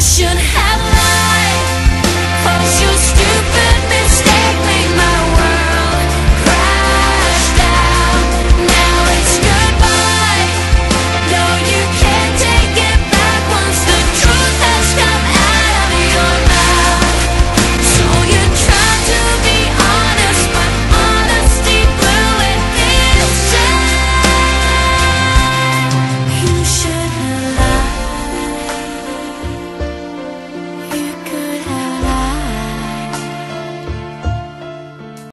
should have